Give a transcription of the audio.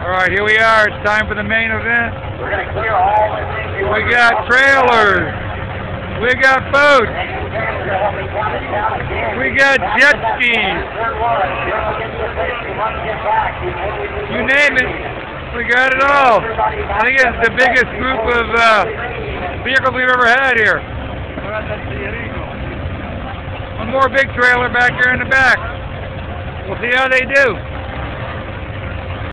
Alright, here we are. It's time for the main event. We're going to clear all the. We got trailers. We got boats. We got jet skis. You name it. We got it all. I think it's the biggest group of uh, vehicles we've ever had here. One more big trailer back here in the back. We'll see how they do.